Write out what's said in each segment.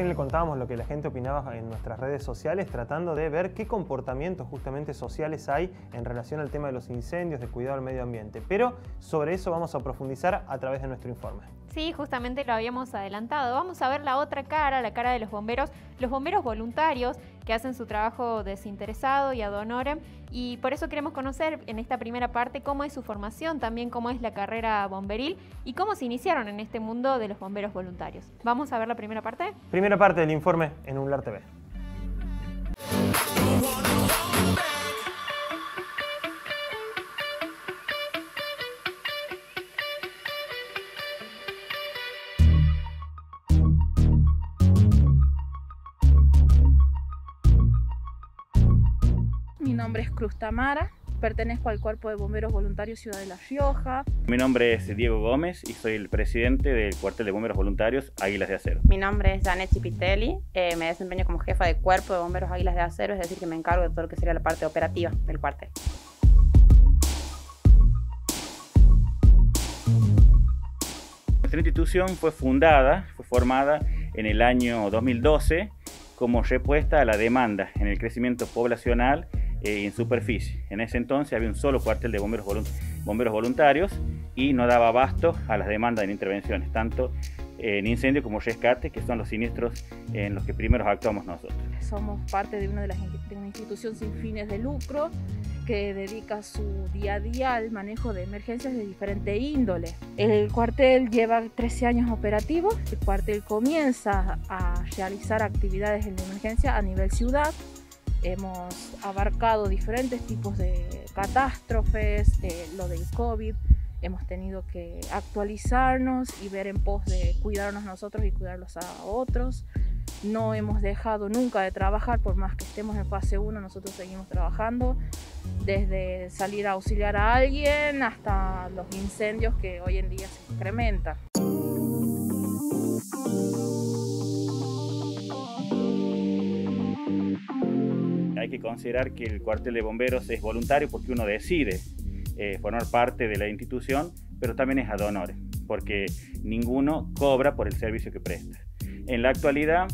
Recién le contábamos lo que la gente opinaba en nuestras redes sociales, tratando de ver qué comportamientos justamente sociales hay en relación al tema de los incendios, de cuidado al medio ambiente. Pero sobre eso vamos a profundizar a través de nuestro informe. Sí, justamente lo habíamos adelantado. Vamos a ver la otra cara, la cara de los bomberos, los bomberos voluntarios que hacen su trabajo desinteresado y ad. Y por eso queremos conocer en esta primera parte cómo es su formación, también cómo es la carrera bomberil y cómo se iniciaron en este mundo de los bomberos voluntarios. ¿Vamos a ver la primera parte? Primera parte del informe en UNLAR TV. Cruz Tamara, pertenezco al Cuerpo de Bomberos Voluntarios Ciudad de La Rioja. Mi nombre es Diego Gómez y soy el presidente del Cuartel de Bomberos Voluntarios Águilas de Acero. Mi nombre es Janet Chipitelli, eh, me desempeño como jefa de Cuerpo de Bomberos Águilas de Acero, es decir, que me encargo de todo lo que sería la parte operativa del cuartel. Nuestra institución fue fundada, fue formada en el año 2012 como respuesta a la demanda en el crecimiento poblacional eh, en superficie. En ese entonces había un solo cuartel de bomberos, bomberos voluntarios y no daba abasto a las demandas en intervenciones, tanto en incendio como rescate, que son los siniestros en los que primero actuamos nosotros. Somos parte de una de las de una institución sin fines de lucro que dedica su día a día al manejo de emergencias de diferente índole. El cuartel lleva 13 años operativos. El cuartel comienza a realizar actividades en emergencia a nivel ciudad. Hemos abarcado diferentes tipos de catástrofes, eh, lo del COVID. Hemos tenido que actualizarnos y ver en pos de cuidarnos nosotros y cuidarlos a otros. No hemos dejado nunca de trabajar, por más que estemos en fase 1, nosotros seguimos trabajando, desde salir a auxiliar a alguien hasta los incendios que hoy en día se incrementan. Hay que considerar que el cuartel de bomberos es voluntario porque uno decide eh, formar parte de la institución, pero también es ad honor, porque ninguno cobra por el servicio que presta. En la actualidad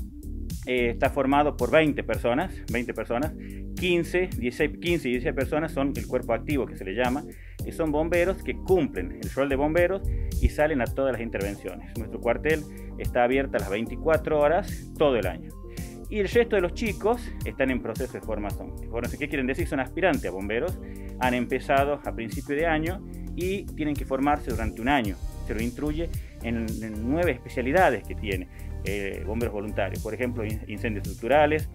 eh, está formado por 20 personas, 20 personas, 15, 16, 15 y 16 personas son el cuerpo activo que se le llama, y son bomberos que cumplen el rol de bomberos y salen a todas las intervenciones. Nuestro cuartel está abierto a las 24 horas todo el año. Y el resto de los chicos están en proceso de formación. ¿Qué quieren decir? Son aspirantes a bomberos, han empezado a principio de año y tienen que formarse durante un año. Se lo instruye en, en nueve especialidades que tiene eh, bomberos voluntarios, por ejemplo, incendios estructurales,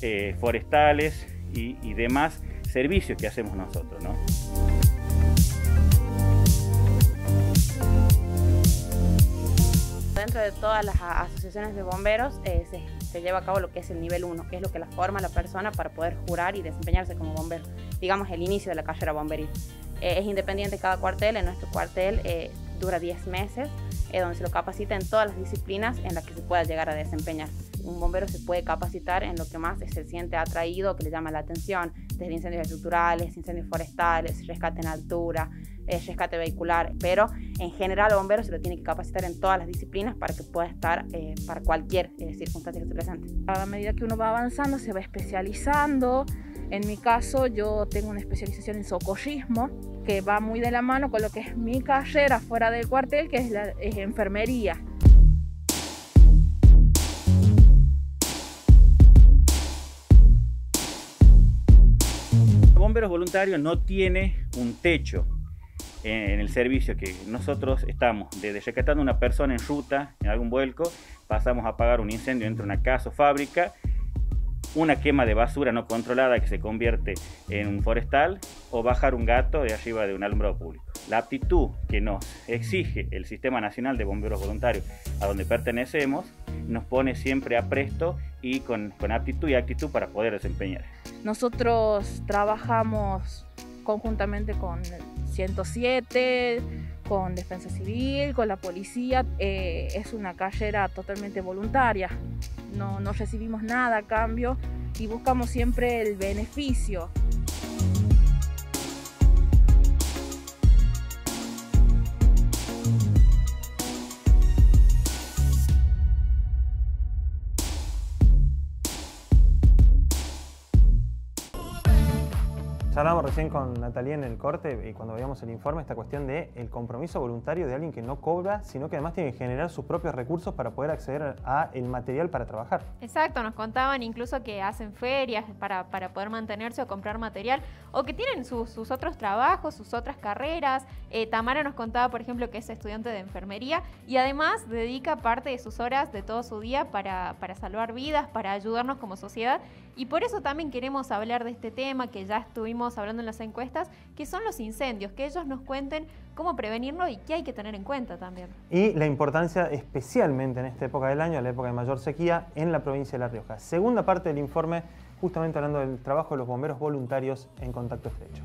eh, forestales y, demás servicios que hacemos nosotros. ¿no? Dentro de todas las asociaciones de bomberos eh, se, se, lleva a cabo lo que es el nivel 1, que es lo que la forma la persona para poder jurar y desempeñarse como bombero, digamos el inicio de la carrera bomberil. Eh, es independiente cada cuartel, en nuestro cuartel eh, dura 10 meses, eh, donde se lo capacita en todas las disciplinas en las que se pueda llegar a desempeñar. Un bombero se puede capacitar en lo que más se siente atraído, que le llama la atención, desde incendios estructurales, incendios forestales, rescate en altura, eh, rescate vehicular, pero en general el bombero se lo tiene que capacitar en todas las disciplinas para que pueda estar eh, para cualquier eh, circunstancia que se presente. A medida que uno va avanzando se va especializando. En mi caso yo tengo una especialización en socorrismo que va muy de la mano con lo que es mi carrera fuera del cuartel, que es la es enfermería. Bomberos voluntarios no tiene un techo en el servicio que nosotros estamos, desde rescatando una persona en ruta, en algún vuelco, pasamos a apagar un incendio dentro de una casa o fábrica, una quema de basura no controlada que se convierte en un forestal o bajar un gato de arriba de un alumbrado público. La aptitud que nos exige el Sistema Nacional de Bomberos Voluntarios a donde pertenecemos nos pone siempre a presto y con, con aptitud y actitud para poder desempeñar. Nosotros trabajamos conjuntamente con 107, con Defensa Civil, con la policía. Eh, es una carrera totalmente voluntaria. No, no recibimos nada a cambio y buscamos siempre el beneficio. Con Natalia en el corte y cuando veíamos el informe esta cuestión de el compromiso voluntario de alguien que no cobra, sino que además tiene que generar sus propios recursos para poder acceder a el material para trabajar. Exacto, nos contaban incluso que hacen ferias para, para poder mantenerse o comprar material o que tienen sus, otros trabajos, sus otras carreras. Eh, Tamara nos contaba, por ejemplo, que es estudiante de enfermería y además dedica parte de sus horas de todo su día para, para salvar vidas, para ayudarnos como sociedad y por eso también queremos hablar de este tema que ya estuvimos hablando las encuestas, que son los incendios, que ellos nos cuenten cómo prevenirlo y qué hay que tener en cuenta también. Y la importancia especialmente en esta época del año, la época de mayor sequía, en la provincia de La Rioja. Segunda parte del informe, justamente hablando del trabajo de los bomberos voluntarios en contacto estrecho.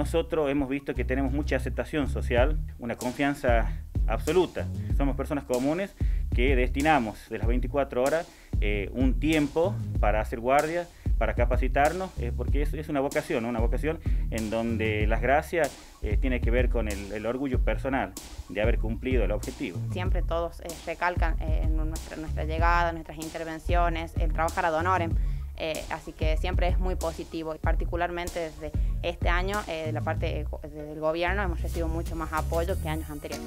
Nosotros hemos visto que tenemos mucha aceptación social, una confianza absoluta. Somos personas comunes que destinamos de las 24 horas eh, un tiempo para hacer guardia, para capacitarnos, eh, porque es, una vocación, una vocación en donde las gracias eh, tiene que ver con el, orgullo personal de haber cumplido el objetivo. Siempre todos recalcan en nuestra, nuestra llegada, nuestras intervenciones, el trabajar a honorem. Eh, así que siempre es muy positivo, particularmente desde este año eh, de la parte del gobierno hemos recibido mucho más apoyo que años anteriores.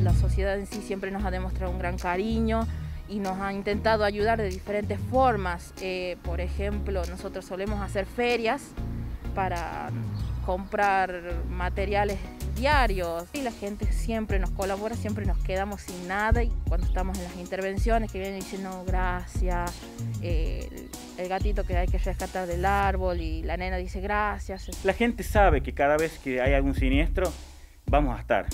La sociedad en sí siempre nos ha demostrado un gran cariño y nos ha intentado ayudar de diferentes formas. Eh, por ejemplo, nosotros solemos hacer ferias para comprar materiales diarios y la gente siempre nos colabora, siempre nos quedamos sin nada y cuando estamos en las intervenciones que vienen diciendo gracias, el, gatito que hay que rescatar del árbol y la nena dice gracias. La gente sabe que cada vez que hay algún siniestro vamos a estar,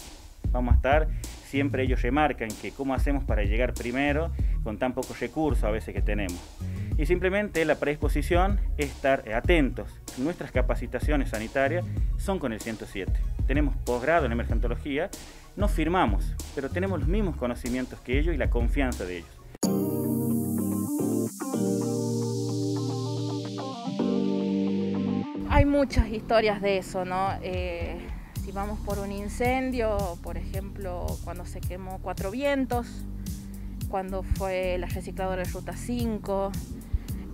vamos a estar, siempre ellos remarcan que cómo hacemos para llegar primero con tan pocos recursos a veces que tenemos. Y simplemente la predisposición es estar atentos. Nuestras capacitaciones sanitarias son con el 107. Tenemos posgrado en emergentología, no firmamos, pero tenemos los mismos conocimientos que ellos y la confianza de ellos. Hay muchas historias de eso, ¿no? Eh, si vamos por un incendio, por ejemplo, cuando se quemó Cuatro Vientos, cuando fue la recicladora de Ruta 5,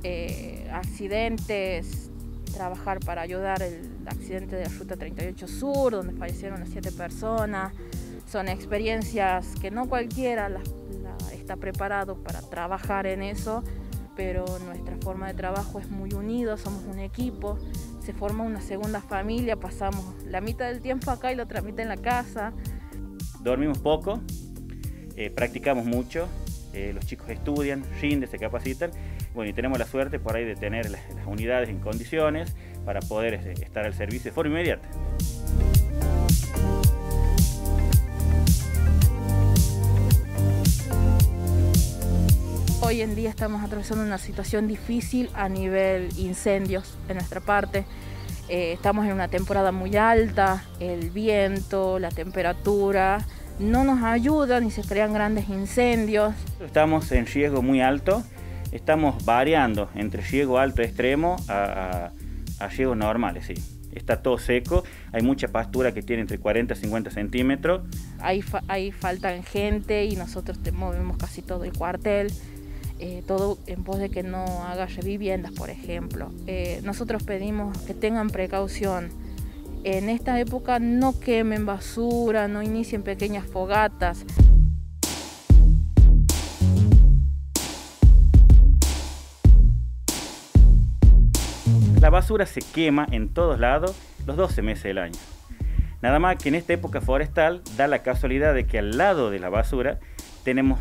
eh, accidentes, trabajar para ayudar el accidente de la Ruta 38 Sur, donde fallecieron las siete personas. Son experiencias que no cualquiera está preparado para trabajar en eso, pero nuestra forma de trabajo es muy unido, somos un equipo, se forma una segunda familia, pasamos la mitad del tiempo acá y la otra mitad en la casa. Dormimos poco, eh, practicamos mucho, eh, los chicos estudian, rinden, se capacitan bueno, y tenemos la suerte por ahí de tener las, unidades en condiciones para poder este, estar al servicio de forma inmediata. Hoy en día estamos atravesando una situación difícil a nivel incendios en nuestra parte. Eh, estamos en una temporada muy alta, el viento, la temperatura no nos ayudan y se crean grandes incendios. Estamos en riesgo muy alto estamos variando entre riego alto extremo a, a, riegos normales, sí. Está todo seco, hay mucha pastura que tiene entre 40 y 50 centímetros. Ahí, ahí faltan gente y nosotros te movemos casi todo el cuartel. Eh, todo en pos de que no haga viviendas, por ejemplo. Eh, nosotros pedimos que tengan precaución. En esta época no quemen basura, no inicien pequeñas fogatas. La basura se quema en todos lados los 12 meses del año. Nada más que en esta época forestal da la casualidad de que al lado de la basura tenemos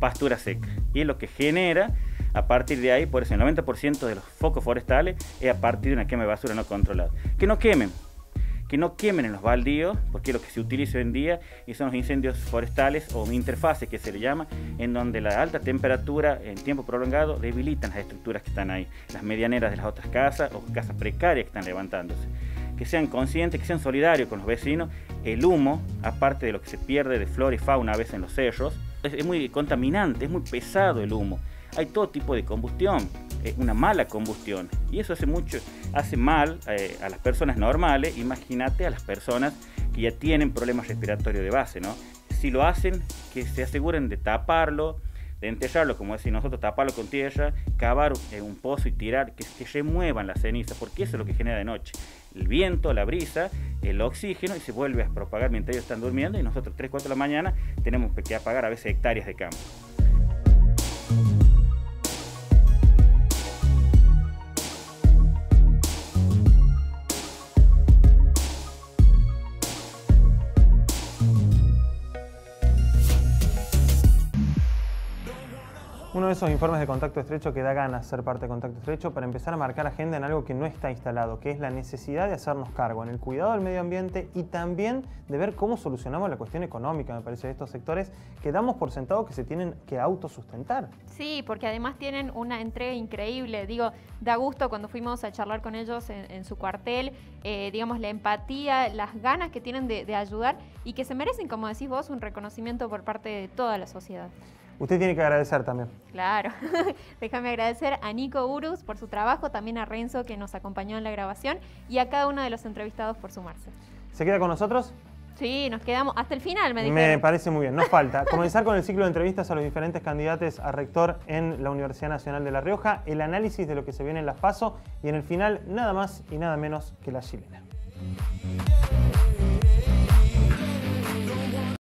pastura seca. Y es lo que genera, a partir de ahí, por eso el 90% de los focos forestales es a partir de una quema de basura no controlada. Que no quemen, que no quemen en los baldíos, porque es lo que se utiliza hoy en día, y son los incendios forestales o interfaces que se le llama, en donde la alta temperatura en tiempo prolongado debilitan las estructuras que están ahí, las medianeras de las otras casas o casas precarias que están levantándose. Que sean conscientes, que sean solidarios con los vecinos, el humo, aparte de lo que se pierde de flora y fauna a veces en los cerros, es muy contaminante, es muy pesado el humo. Hay todo tipo de combustión, una mala combustión. Y eso hace mucho, hace mal eh, a las personas normales, imagínate a las personas que ya tienen problemas respiratorios de base, ¿no? Si lo hacen, que se aseguren de taparlo, de enterrarlo, como decimos nosotros, taparlo con tierra, cavar un pozo y tirar, que, se remuevan las cenizas, porque eso es lo que genera de noche. El viento, la brisa, el oxígeno y se vuelve a propagar mientras ellos están durmiendo y nosotros 3, 4 de la mañana tenemos que apagar a veces hectáreas de campo. Esos informes de contacto estrecho que da ganas ser parte de contacto estrecho para empezar a marcar agenda en algo que no está instalado, que es la necesidad de hacernos cargo en el cuidado del medio ambiente y también de ver cómo solucionamos la cuestión económica, me parece, de estos sectores que damos por sentado que se tienen que autosustentar. Sí, porque además tienen una entrega increíble. Digo, da gusto cuando fuimos a charlar con ellos en, su cuartel, eh, digamos, la empatía, las ganas que tienen de ayudar y que se merecen, como decís vos, un reconocimiento por parte de toda la sociedad. Usted tiene que agradecer también. Claro. Déjame agradecer a Nico Urus por su trabajo, también a Renzo que nos acompañó en la grabación y a cada uno de los entrevistados por sumarse. ¿Se queda con nosotros? Sí, nos quedamos hasta el final, me Me parece muy bien, nos falta comenzar con el ciclo de entrevistas a los diferentes candidatos a rector en la Universidad Nacional de La Rioja, el análisis de lo que se viene en las PASO y en el final nada más y nada menos que la chilena.